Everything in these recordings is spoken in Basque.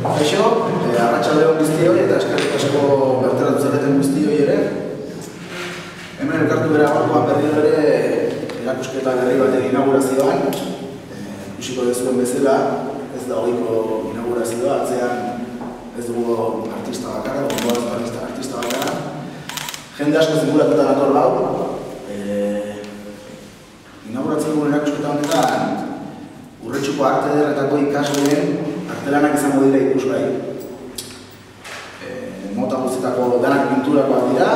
Kaixo, e, arratsaldeon guztioi eta eskerrik asko bertaratu zareten guztioi ere. Hemen elkartu bera gaurkoan berriro ere erakusketa berri baten inaugurazioan. E, ikusiko dezuen bezala, ez da ohiko inaugurazioa, atzean ez dugu artista bakarra, gongoaz artista, artista bakarra. Jende asko zinguratuta dator lau. E, inauguratzen dugun erakusketa honetan, urretxuko arte derretako ikasleen artelanak izango dira ikusgai. E, mota guztietako danak pinturakoak dira,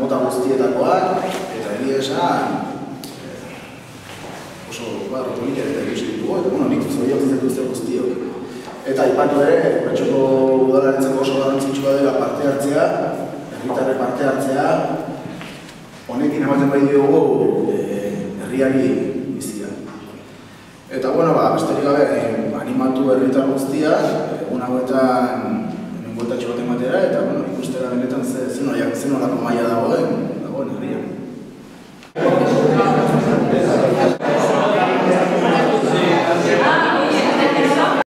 mota guztietakoak, eta egia esan e, oso barro polita eta ikusi ditugu, eta bueno, nik zoriak dituzte guztiok. Eta ipatu ere, urretxuko udalarentzako oso garrantzitsua dela parte hartzea, herritarre parte hartzea, honekin ematen bai diogu e, herriari. Eta, bueno, ba, besterik gabe, eh, animatu herritar guztiak, egun hauetan engotatxo bat ematera, eta, bueno, ikustera benetan ze, zen, zen olako maila dagoen, dagoen herrian.